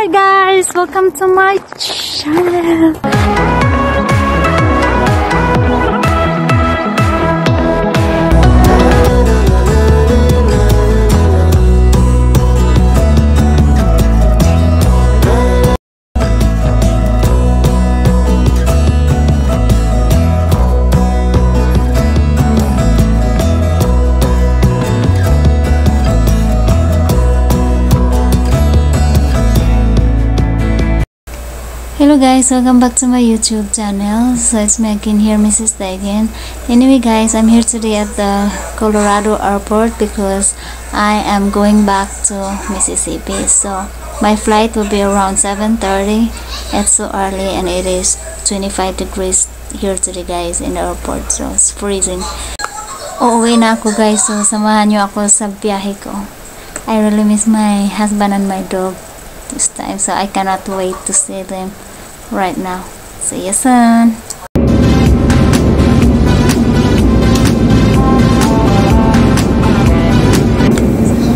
Hi guys, welcome to my channel. Hello guys, welcome back to my YouTube channel. So it's me again here, Mrs. again. Anyway guys, I'm here today at the Colorado airport because I am going back to Mississippi. So my flight will be around 7.30. It's so early and it is 25 degrees here today guys in the airport. So it's freezing. Uuwi na ako guys. So samahan nyo ako sa biyahe ko. I really miss my husband and my dog this time. So I cannot wait to see them right now. See you soon.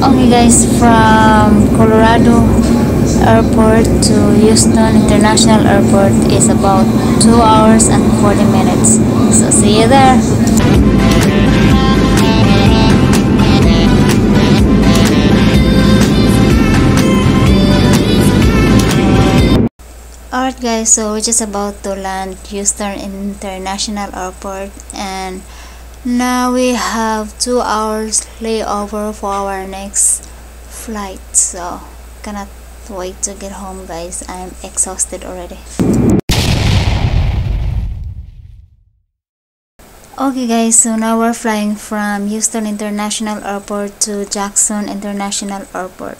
Okay guys, from Colorado Airport to Houston International Airport is about 2 hours and 40 minutes. So see you there. Alright guys, so we're just about to land Houston International Airport and now we have two hours layover for our next flight so cannot wait to get home guys. I'm exhausted already. Okay guys so now we're flying from Houston International Airport to Jackson International Airport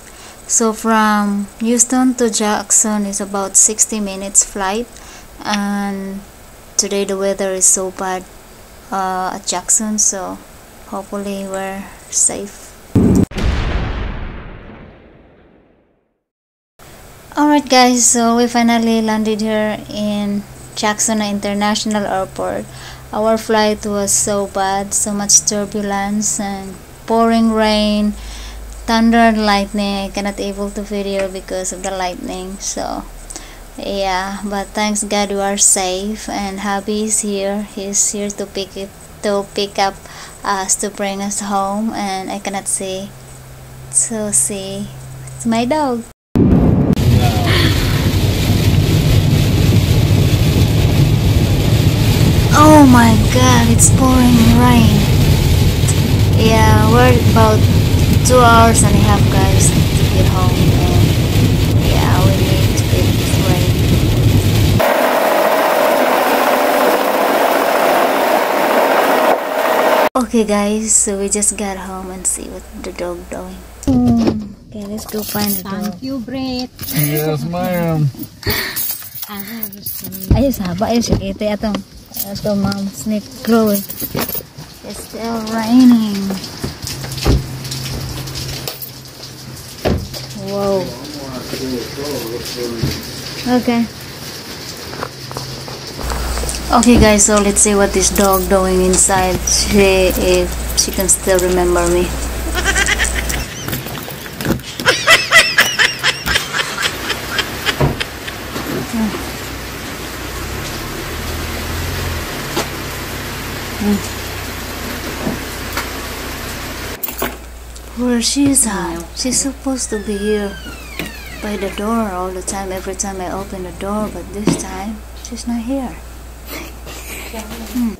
so from Houston to Jackson is about 60 minutes flight and today the weather is so bad uh, at Jackson so hopefully we're safe. Alright guys so we finally landed here in Jackson International Airport. Our flight was so bad so much turbulence and pouring rain thunder and lightning I cannot able to video because of the lightning so yeah but thanks God we are safe and hubby is here he's here to pick it to pick up us to bring us home and I cannot see so see it's my dog. Oh my god it's pouring rain. Yeah we're about two hours and a half guys to get home and yeah we need to get this rain okay guys so we just got home and see what the dog doing. Okay let's go find the dog. Thank you, Brett. Yes, ma'am. ayos haba ayos siya kita atong ito. Mom snake growing. It's still raining Whoa. Okay. Okay guys, so let's see what this dog doing inside. She if she can still remember me. Where she's at? She's supposed to be here by the door all the time, every time I open the door, but this time she's not here. Hmm.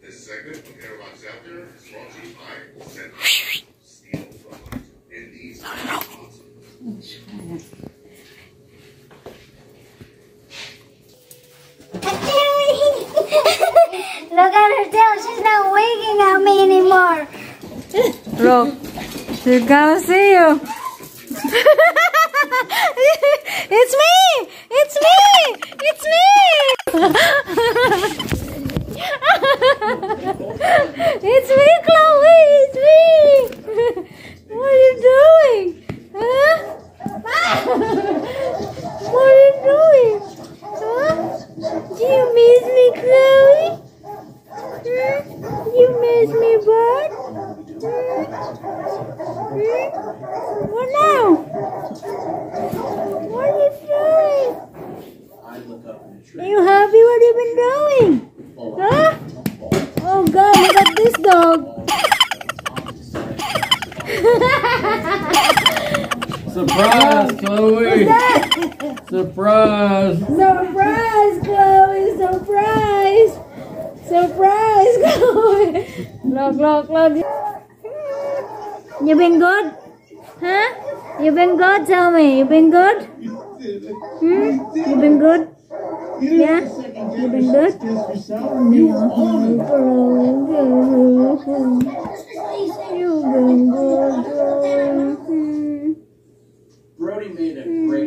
This segment of Airbox After is brought to you by Central Steel Products. And these are awesome. Look at her tail. She's not winking at me anymore. Rob, she's gonna see you. it's me! It's me! It's me! it's me, Chloe! It's me! what are you doing? Huh? what are you doing? Huh? Do you miss me, Chloe? Huh? You miss me, bud? Huh? What now? What are you doing? Are you happy? What have you been doing? Huh? Oh God! Look at this dog. Surprise, Chloe! Surprise! Surprise, Chloe! Surprise! Surprise, Chloe! Look, look, look. You been good? Huh? You been good? Tell me. You been good? Hmm? You been good? Yeah? You been good? You been good,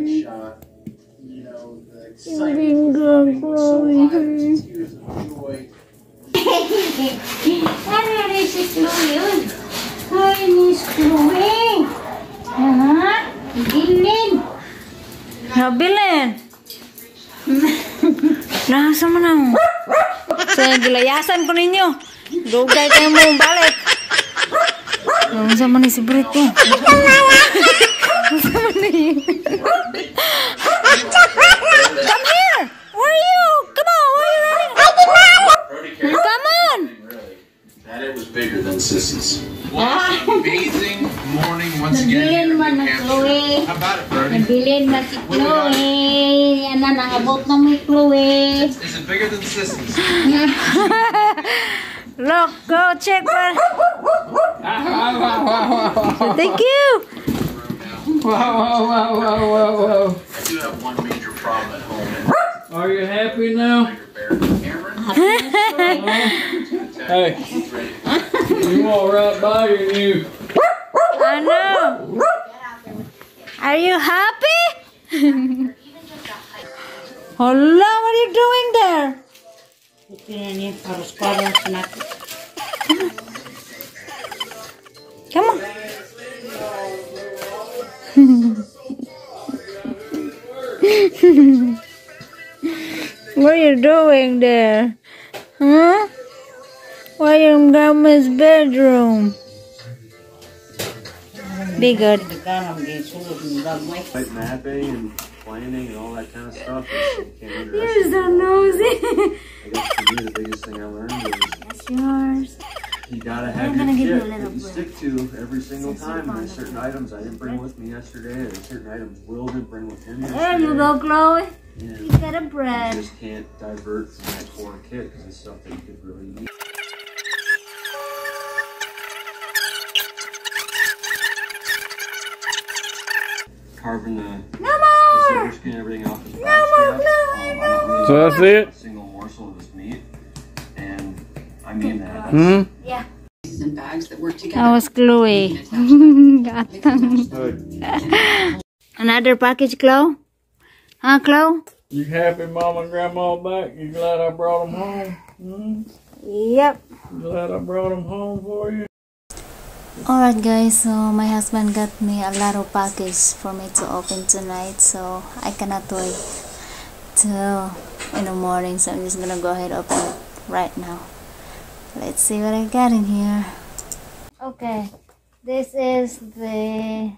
shot. You know, the You been good, Chloe. tears of joy. Ano si Chloe yun? Ay, Miss Chloe. Ha? Gilin. Nabilin. Nasa mo na. Sa gilayasan ko ninyo. Dugay kayo mo balik. Nasa mo ni si Brito. Nasa ni. Come here. Where are you? Come on. Where are you running? Come on. That it was bigger than Sissy's. Amazing morning once again. Nabilin man na Chloe. How about it, Brody? Nabilin man si Chloe. Yan na, nakabot na mo Chloe. Is it bigger than Sissy's? Look, go check for. Thank you. Wow, wow, wow, wow, wow, wow. I do have one major problem at home. Are you happy now? Cameron, Hey, you walk right by your new. I know. Are you happy? Hola, what are you doing there? What are you doing there? Huh? Why are you in grandma's bedroom? Be good. like mapping and planning and all that kind of stuff. You can't You're so nosy. I guess for me, the biggest thing I learned is That's yours. You gotta I'm have gonna your give you a kit little that you break. stick to every single Since time. found There's it. certain items I didn't bring with me yesterday. There's certain items Will didn't bring with him There yesterday. you go, Chloe. You And got a bread. you just can't divert from that core kit because it's stuff that you could really use. Carving the No the more. silver skin, everything off his No more strap. Chloe, Um, no I don't really So that's like it? a single morsel of his meat, and I mean that. Hmm? Yeah. and bags that work together. That was Chloe. Gatang. Good. Another package, Chloe? Huh, Chloe? You happy mom and grandma back? You glad I brought them home? Hmm? Yep. Glad I brought them home for you? Alright guys, so my husband got me a lot of package for me to open tonight so I cannot wait till in the morning so I'm just gonna go ahead and open it right now. Let's see what I got in here. Okay, this is the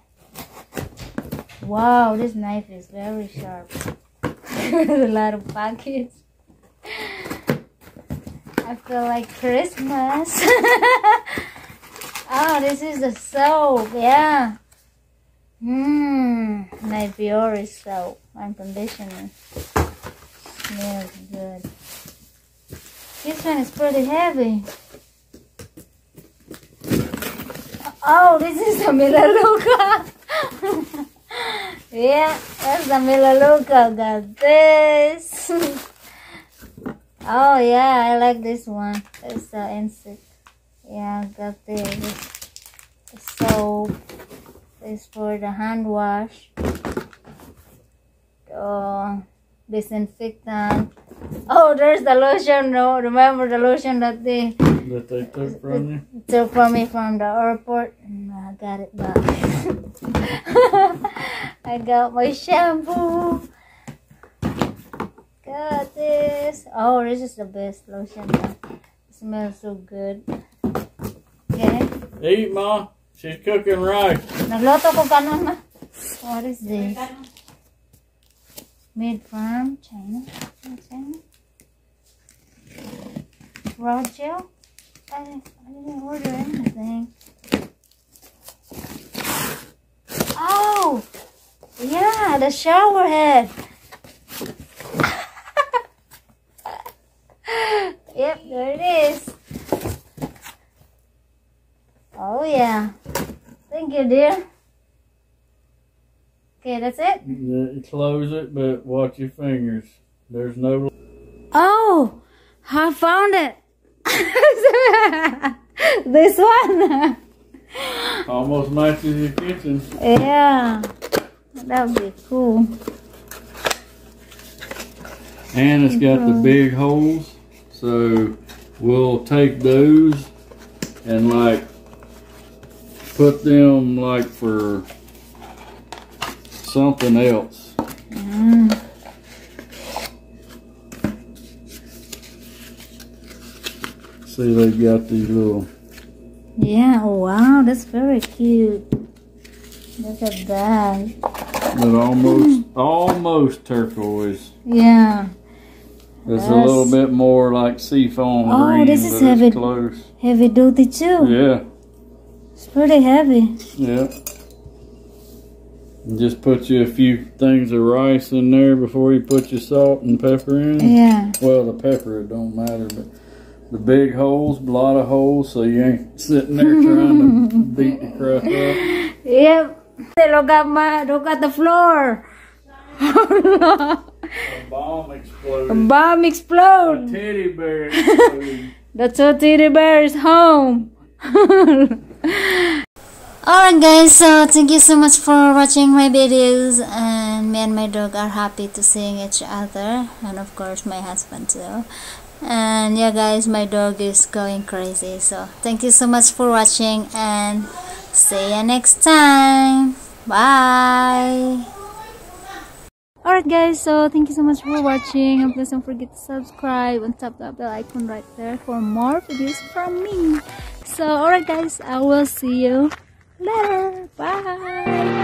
wow, this knife is very sharp. There's a lot of pockets. I feel like Christmas. Oh, this is the soap, yeah. Mmm, Nibiori soap and conditioner. Smells good. This one is pretty heavy. Oh, this is the Melaleuca. yeah, that's the Melaleuca. Got this. oh yeah, I like this one. It's the insect. Yeah, got this. Soap. This for the hand wash. The disinfectant. Oh, there's the lotion. No, remember the lotion that they That they took from you? took from me from the airport. Mm, I got it back. I got my shampoo. Got this. Oh, this is the best lotion. It smells so good. Okay. Eat, Ma. She's cooking rice. Nagloto ko kanon ma. What is this? Made from China. China. Raw gel? I, I didn't order anything. Oh! Yeah, the shower head. yep, there it is. Oh yeah. Thank you, dear. Okay, that's it. You close it, but watch your fingers. There's no. Oh, I found it. this one. Almost matches your kitchen. yeah, that would be cool. And it's got the big holes. So we'll take those and like put them like for something else. See, they got these little. Yeah. Oh wow, that's very cute. Look at that. That almost, almost turquoise. Yeah. It's a little bit more like seafoam Oh, green, this is heavy. close. Heavy duty too. Yeah, It's pretty heavy. yeah. And just put you a few things of rice in there before you put your salt and pepper in. Yeah. Well, the pepper it don't matter, but the big holes, a lot of holes, so you ain't sitting there trying to beat the crap up. Yep. Look at my. Look at the floor. A bomb A exploded. bomb A explode. teddy bear exploded. The two teddy bears home. Alright guys, so thank you so much for watching my videos and me and my dog are happy to seeing each other and of course my husband too. And yeah guys, my dog is going crazy. So thank you so much for watching and see you next time. Bye. Alright guys, so thank you so much for watching and please don't forget to subscribe and tap that bell icon right there for more videos from me. So alright guys, I will see you later. Bye.